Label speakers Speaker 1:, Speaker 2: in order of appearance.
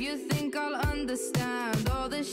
Speaker 1: you think I'll understand all the